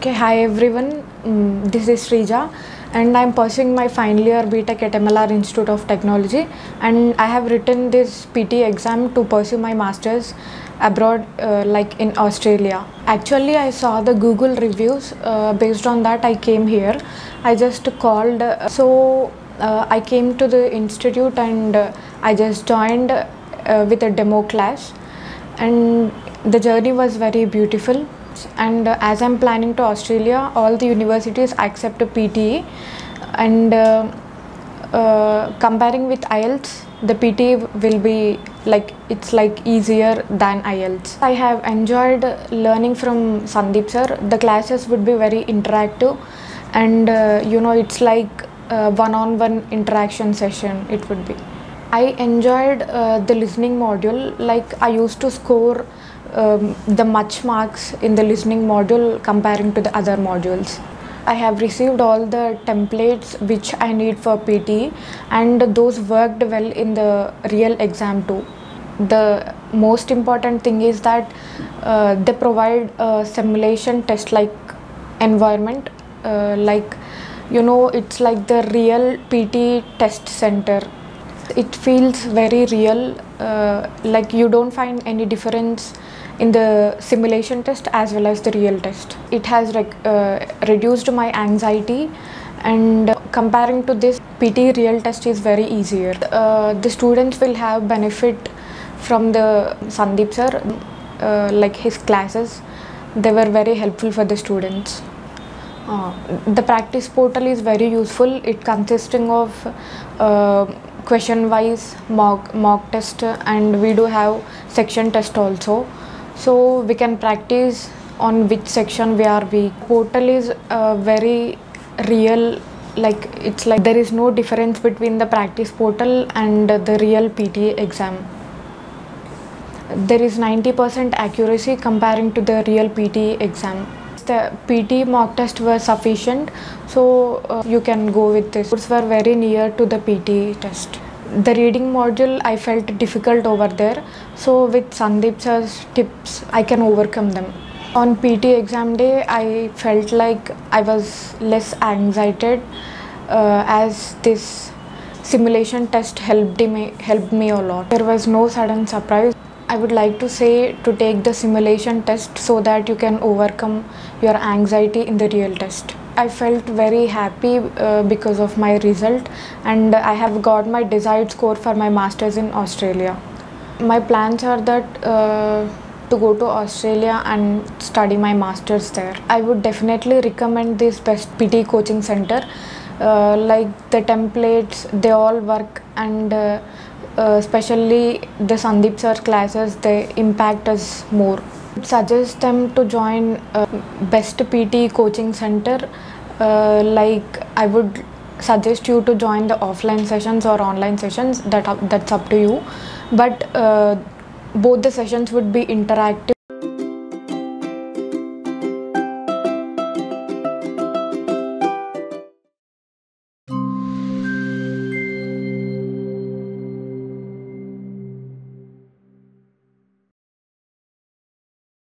Okay, hi everyone. Mm, this is Sreeja, and I'm pursuing my final year BTech at MLR Institute of Technology. And I have written this PTE exam to pursue my masters abroad, uh, like in Australia. Actually, I saw the Google reviews. Uh, based on that, I came here. I just called. Uh, so uh, I came to the institute and uh, I just joined uh, with a demo class and the journey was very beautiful and uh, as i'm planning to australia all the universities accept a pte and uh, uh, comparing with ielts the pte will be like it's like easier than ielts i have enjoyed learning from sandeep sir. The classes would be very interactive. And uh, you know it's like uh, one-on-one interaction session it would be. I enjoyed uh, the listening module. Like I used to score um, the much marks in the listening module comparing to the other modules. I have received all the templates which I need for PTE and those worked well in the real exam too. The most important thing is that uh, they provide a simulation test like environment uh, like you know it's like the real PTE test center it feels very real uh, like you don't find any difference in the simulation test as well as the real test. It has uh, reduced my anxiety and comparing to this pte real test is very easier. Uh, the students will have benefit from the sandeep sir uh, like his classes. They were very helpful for the students. Uh, the practice portal is very useful. It consisting of uh, question wise mock mock test and we do have section test also. So we can practice on which section we are weak. Portal is uh, very real like it's like there is no difference between the practice portal and the real pte exam. There is 90% accuracy comparing to the real pte exam. The pte mock test were sufficient so uh, you can go with this. Those were very near to the pte test the reading module i felt difficult over there. So with sandeep sir's tips i can overcome them. On pte exam day i felt like i was less anxiety uh, as this simulation test helped me helped me a lot. There was no sudden surprise. I would like to say to take the simulation test so that you can overcome your anxiety in the real test. I felt very happy uh, because of my result and I have got my desired score for my masters in Australia. My plans are that uh, to go to Australia and study my masters there. I would definitely recommend this best PTE coaching center. Uh, like the templates, they all work and uh, uh, especially the Sandeep sir classes, they impact us more. Suggest them to join best PTE coaching center. Uh, like I would suggest you to join the offline sessions or online sessions. That that's up to you. But uh, both the sessions would be interactive.